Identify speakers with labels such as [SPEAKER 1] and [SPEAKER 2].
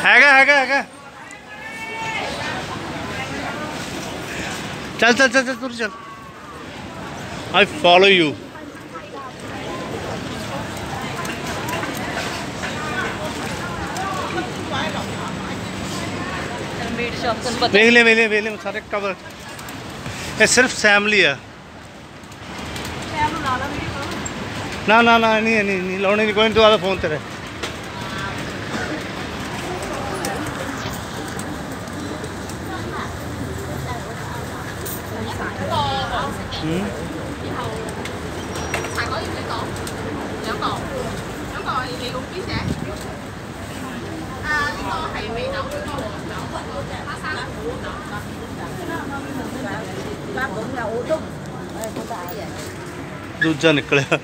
[SPEAKER 1] 系嘅，系嘅，系嘅。走，走，走，走，嗰走。I follow you。
[SPEAKER 2] meat shop
[SPEAKER 1] देख वेले वेले सारे कवर ये सिर्फ़ सैमली है। ना ना ना नहीं नहीं नहीं लाने नहीं कोई नहीं तुम्हारा फ़ोन तेरे। 嗯。ਦੂਜਾ ਨਿਕਲਿਆ।